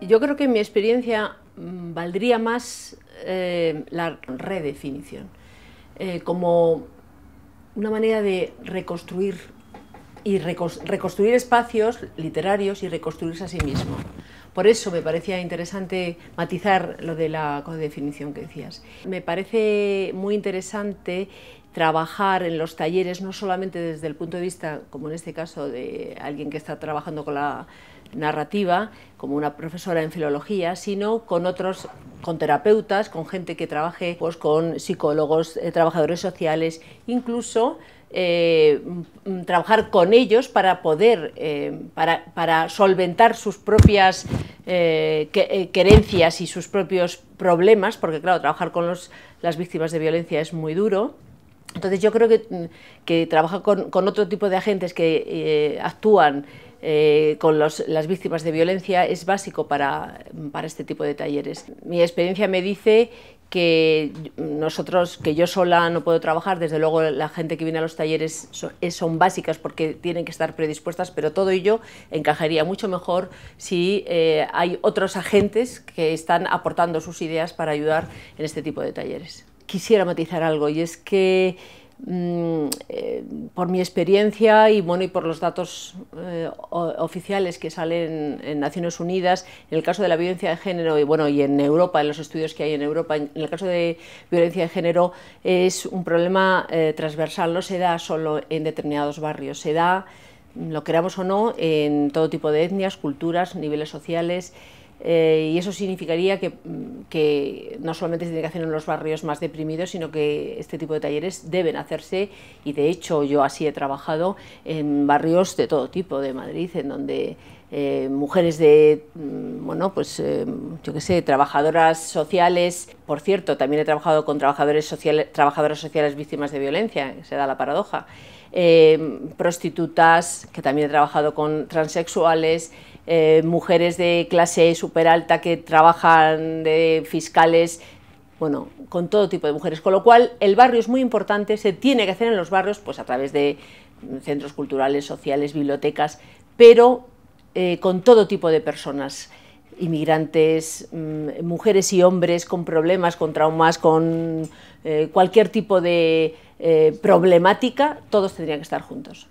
Yo creo que en mi experiencia mm, valdría más eh, la redefinición, eh, como una manera de reconstruir y reconstruir espacios literarios y reconstruirse a sí mismo. Por eso me parecía interesante matizar lo de la definición que decías. Me parece muy interesante trabajar en los talleres no solamente desde el punto de vista, como en este caso, de alguien que está trabajando con la narrativa, como una profesora en filología, sino con otros, con terapeutas, con gente que trabaje pues, con psicólogos, eh, trabajadores sociales, incluso eh, mm, trabajar con ellos para poder, eh, para, solventar sus propias querencias y sus propios problemas, porque claro, trabajar con las víctimas de violencia es muy duro. Entonces yo creo que, que trabajar con, otro tipo de agentes que actúan con las víctimas de violencia es básico para, para, este tipo de talleres. Mi experiencia me dice que nosotros, que yo sola no puedo trabajar, desde luego la gente que viene a los talleres son, básicas porque tienen que estar predispuestas, pero todo ello encajaría mucho mejor si eh, hay otros agentes que están aportando sus ideas para ayudar en este tipo de talleres. Quisiera matizar algo y es que Mm, eh, por mi experiencia y, bueno, y por los datos eh, oficiales que salen en Naciones Unidas, en el caso de la violencia de género y, bueno, y en Europa, en los estudios que hay en Europa, en, el caso de violencia de género es un problema eh, transversal, no se da solo en determinados barrios, se da, lo queramos o no, en todo tipo de etnias, culturas, niveles sociales. Y eso significaría que, no solamente se tiene que hacer en los barrios más deprimidos, sino que este tipo de talleres deben hacerse, y de hecho yo así he trabajado en barrios de todo tipo de Madrid, en donde eh, mujeres de, mm, bueno, pues eh, yo qué sé, trabajadoras sociales, por cierto, también he trabajado con trabajadores sociales, trabajadoras sociales víctimas de violencia, se da la paradoja, prostitutas, que también he trabajado con transexuales, eh, mujeres de clase súper alta que trabajan de fiscales, bueno, con todo tipo de mujeres. Con lo cual, el barrio es muy importante, se tiene que hacer en los barrios, pues a través de centros culturales, sociales, bibliotecas, pero eh, con todo tipo de personas inmigrantes, mm, mujeres y hombres con problemas, con traumas, con eh, cualquier tipo de problemática, todos tendrían que estar juntos.